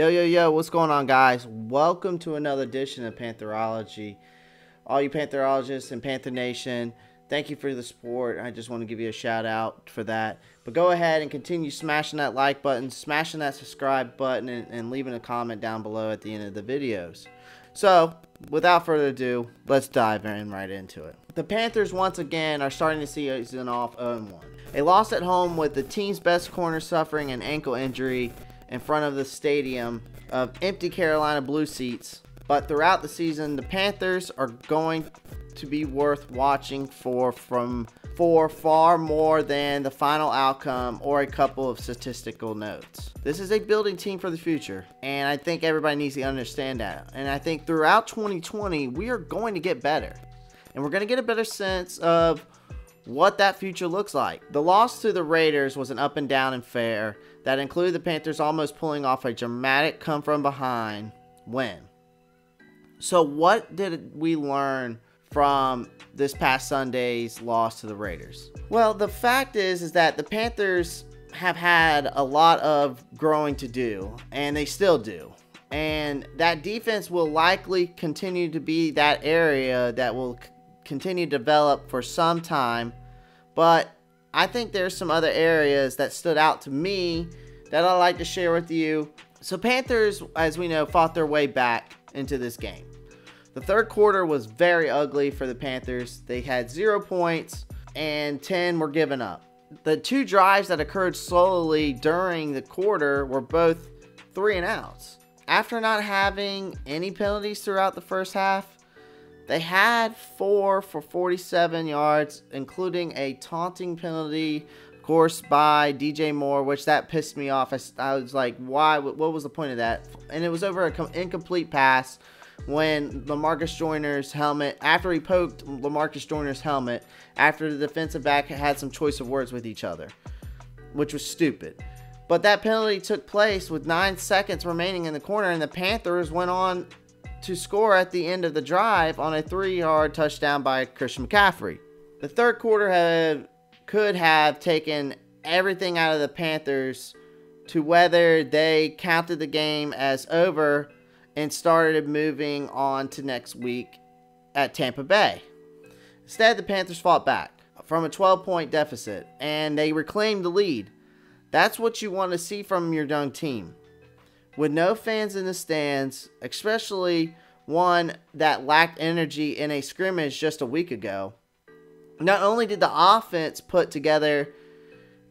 Yo, yo, yo, what's going on, guys? Welcome to another edition of Pantherology. All you Pantherologists and Panther Nation, thank you for the support. I just want to give you a shout out for that. But go ahead and continue smashing that like button, smashing that subscribe button, and, and leaving a comment down below at the end of the videos. So, without further ado, let's dive in right into it. The Panthers, once again, are starting to see season off 0 1. A loss at home with the team's best corner suffering an ankle injury in front of the stadium of empty Carolina Blue seats. But throughout the season, the Panthers are going to be worth watching for from for far more than the final outcome or a couple of statistical notes. This is a building team for the future, and I think everybody needs to understand that. And I think throughout 2020, we are going to get better. And we're going to get a better sense of what that future looks like. The loss to the Raiders was an up and down affair that included the Panthers almost pulling off a dramatic come from behind win. So, what did we learn from this past Sunday's loss to the Raiders? Well, the fact is is that the Panthers have had a lot of growing to do, and they still do. And that defense will likely continue to be that area that will continue to develop for some time. But I think there's some other areas that stood out to me that I'd like to share with you. So Panthers, as we know, fought their way back into this game. The third quarter was very ugly for the Panthers. They had zero points and 10 were given up. The two drives that occurred slowly during the quarter were both three and outs. After not having any penalties throughout the first half, they had four for 47 yards, including a taunting penalty, of course, by DJ Moore, which that pissed me off. I, I was like, why? What was the point of that? And it was over an incomplete pass when Lamarcus Joyner's helmet, after he poked Lamarcus Joyner's helmet, after the defensive back had some choice of words with each other, which was stupid. But that penalty took place with nine seconds remaining in the corner, and the Panthers went on to score at the end of the drive on a three yard touchdown by Christian McCaffrey. The third quarter could have taken everything out of the Panthers to whether they counted the game as over and started moving on to next week at Tampa Bay. Instead, the Panthers fought back from a 12 point deficit and they reclaimed the lead. That's what you want to see from your young team with no fans in the stands, especially one that lacked energy in a scrimmage just a week ago. Not only did the offense put together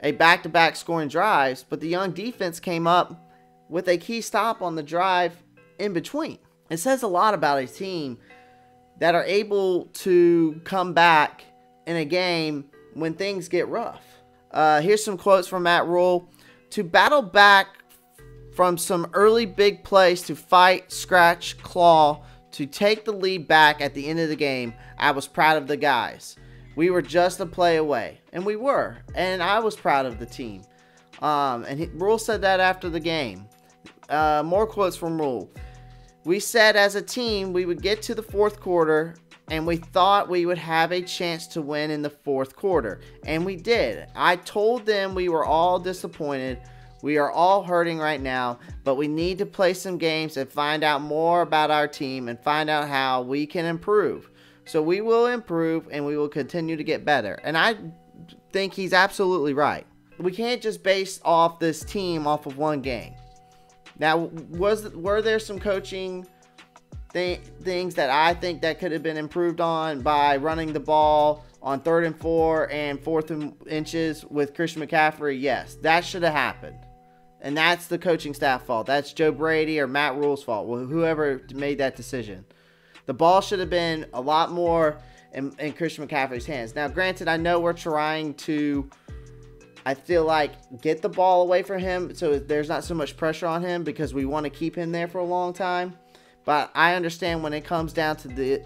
a back to back scoring drives, but the young defense came up with a key stop on the drive in between. It says a lot about a team that are able to come back in a game when things get rough. Uh, here's some quotes from Matt Rhule. To battle back from some early big plays to fight, scratch, claw, to take the lead back at the end of the game, I was proud of the guys. We were just a play away, and we were, and I was proud of the team. Um, and he, Rhule said that after the game. Uh, more quotes from Rhule. We said as a team we would get to the fourth quarter, and we thought we would have a chance to win in the fourth quarter, and we did. I told them we were all disappointed we are all hurting right now, but we need to play some games and find out more about our team and find out how we can improve. So we will improve and we will continue to get better. And I think he's absolutely right. We can't just base off this team off of one game. Now, was were there some coaching th- things that I think that could have been improved on by running the ball on third and four and fourth and inches with Christian McCaffrey? Yes, that should have happened. And that's the coaching staff fault. That's Joe Brady or Matt Rhule's fault. Whoever made that decision. The ball should have been a lot more in, in Christian McCaffrey's hands. Now, granted, I know we're trying to, I feel like, get the ball away from him so there's not so much pressure on him because we want to keep him there for a long time. But I understand when it comes down to the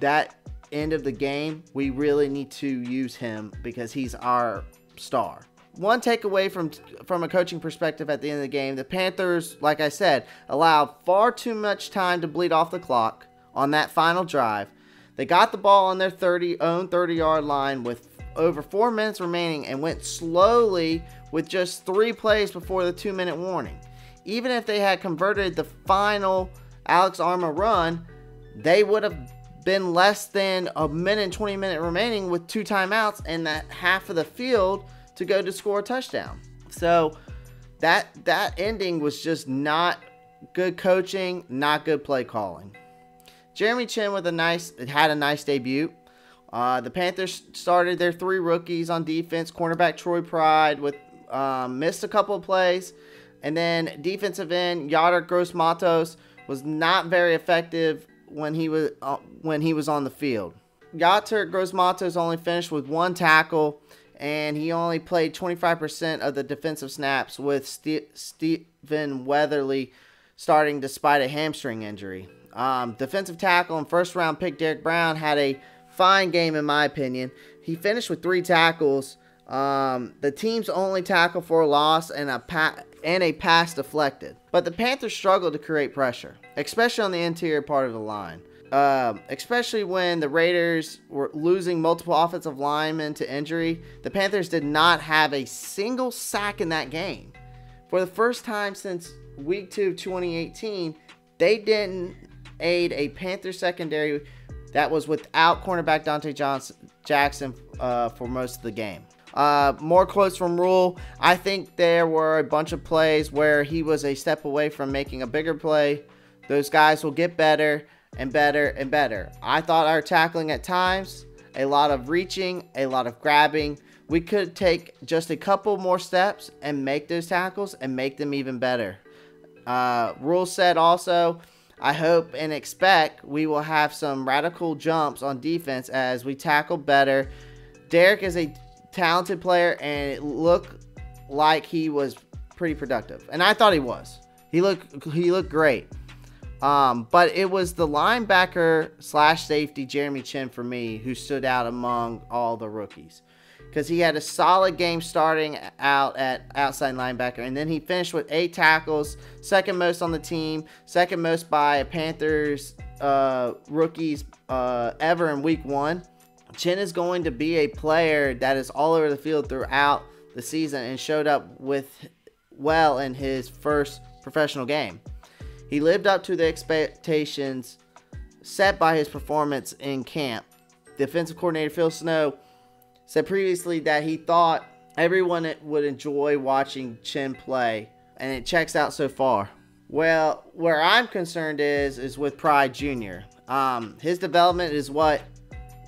that end of the game, we really need to use him because he's our star one takeaway from from a coaching perspective at the end of the game, the Panthers, like I said, allowed far too much time to bleed off the clock on that final drive. They got the ball on their 30 own 30 yard line with over four minutes remaining and went slowly with just three plays before the two minute warning. even if they had converted the final Alex Armah run, they would have been less than a minute and 20 minute remaining with two timeouts and that half of the field to go to score a touchdown. So that that ending was just not good coaching, not good play calling. Jeremy Chinn with a nice had a nice debut. Uh, the Panthers started their three rookies on defense. Cornerback Troy Pride with um, missed a couple of plays, and then defensive end Yetur Gross-Matos was not very effective when he was uh, when he was on the field. Yetur Gross-Matos only finished with one tackle, and he only played 25% of the defensive snaps with St- Stephen Weatherly starting despite a hamstring injury. Um, defensive tackle and first round pick Derrick Brown had a fine game in my opinion. He finished with three tackles. Um, the team's only tackle for a loss and a pa- and a pass deflected. But the Panthers struggled to create pressure, especially on the interior part of the line. Um, especially when the Raiders were losing multiple offensive linemen to injury, the Panthers did not have a single sack in that game. For the first time since week two of 2018, they didn't aid a Panther secondary that was without cornerback Donte Johnson Jackson uh, for most of the game. Uh, more quotes from Rhule. I think there were a bunch of plays where he was a step away from making a bigger play. Those guys will get better and better and better. I thought our tackling at times, a lot of reaching, a lot of grabbing. We could take just a couple more steps and make those tackles and make them even better. Uh, Rhule said also, I hope and expect we will have some radical jumps on defense as we tackle better. Derrick is a talented player and it looked like he was pretty productive. And I thought he was. He looked he looked great. Um, but it was the linebacker slash safety Jeremy Chinn for me who stood out among all the rookies because he had a solid game starting out at outside linebacker, and then he finished with eight tackles, second most on the team, second most by Panthers uh, rookies uh, ever in Week One. Chinn is going to be a player that is all over the field throughout the season and showed up with well in his first professional game. He lived up to the expectations set by his performance in camp. Defensive coordinator Phil Snow said previously that he thought everyone would enjoy watching Chinn play, and it checks out so far. Well, where I'm concerned is is with Pride Jr. Um, his development is what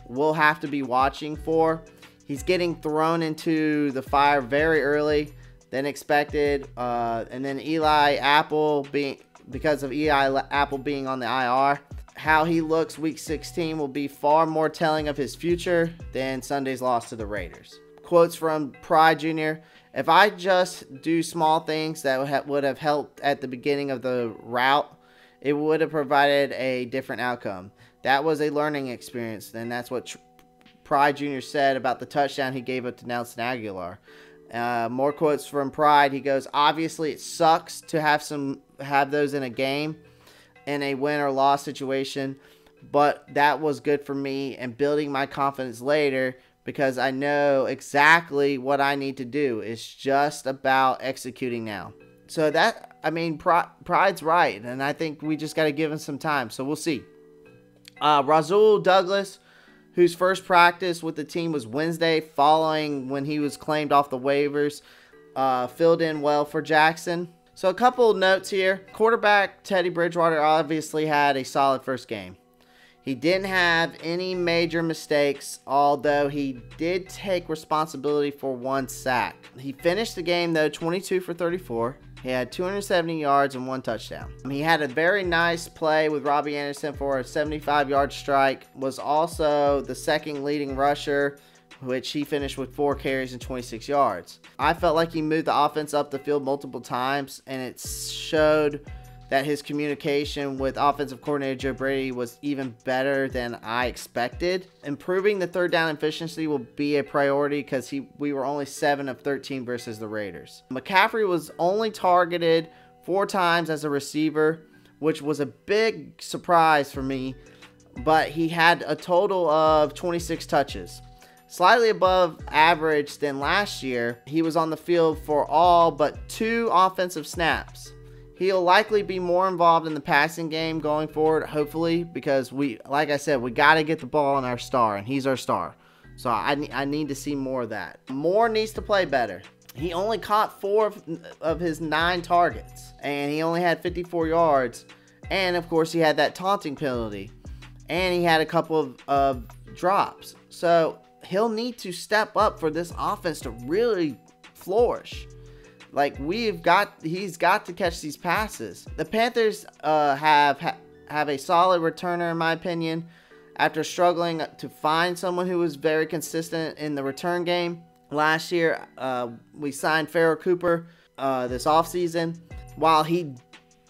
we'll have to be watching for. He's getting thrown into the fire very early than expected, uh, and then Eli Apple being because of Eli Apple being on the IR how he looks week 16 will be far more telling of his future than Sunday's loss to the Raiders. Quotes from Pride Jr. If I just do small things that would have helped at the beginning of the route, it would have provided a different outcome. That was a learning experience, and that's what Pride Jr. said about the touchdown he gave up to Nelson Agholor. Uh, more quotes from Pride. He goes, "Obviously, it sucks to have some have those in a game, in a win or loss situation, but that was good for me and building my confidence later because I know exactly what I need to do. It's just about executing now. So that I mean, pride's right, and I think we just got to give him some time. So we'll see. Uh, Rasul Douglas, whose first practice with the team was Wednesday, following when he was claimed off the waivers, uh, filled in well for Jackson. So a couple notes here. Quarterback Teddy Bridgewater obviously had a solid first game. He didn't have any major mistakes, although he did take responsibility for one sack. He finished the game though 22 for 34. He had 270 yards and one touchdown. He had a very nice play with Robbie Anderson for a 75 yard strike. Was also the second leading rusher which he finished with four carries and 26 yards. I felt like he moved the offense up the field multiple times, and it showed that his communication with offensive coordinator Joe Brady was even better than I expected. Improving the third down efficiency will be a priority because he we were only 7 of 13 versus the Raiders. McCaffrey was only targeted four times as a receiver, which was a big surprise for me, but he had a total of 26 touches slightly above average than last year. He was on the field for all but two offensive snaps. He'll likely be more involved in the passing game going forward, hopefully, because we, like I said, we got to get the ball in our star, and he's our star. So I, I need to see more of that. Moore needs to play better. He only caught four of, of his nine targets, and he only had 54 yards. And of course, he had that taunting penalty, and he had a couple of, of drops. So he'll need to step up for this offense to really flourish. Like we've got, he's got to catch these passes. The Panthers uh, have ha- have a solid returner, in my opinion, after struggling to find someone who was very consistent in the return game. Last year, uh, we signed Pharoh Cooper uh, this offseason. While he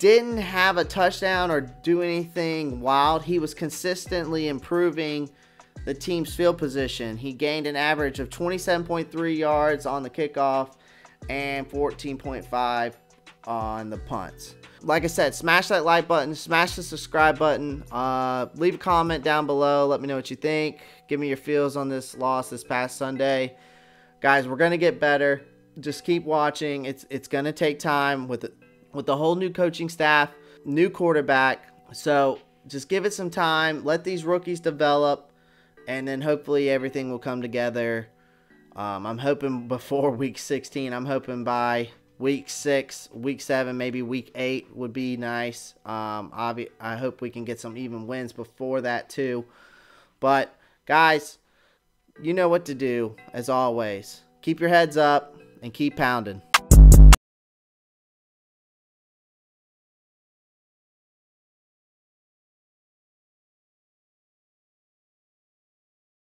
didn't have a touchdown or do anything wild, he was consistently improving the team's field position. He gained an average of 27.3 yards on the kickoff and 14.5 on the punts. Like I said, smash that like button, smash the subscribe button, uh, leave a comment down below. Let me know what you think. Give me your feels on this loss this past Sunday. Guys, we're gonna get better. Just keep watching. It's it's gonna take time with the, with the whole new coaching staff, new quarterback. So just give it some time. Let these rookies develop, and then hopefully everything will come together um, I'm hoping before week 16. I'm hoping by week six, week seven, maybe week eight would be nice. Um, obvi- I hope we can get some even wins before that too. But guys, you know what to do as always. Keep your heads up and keep pounding.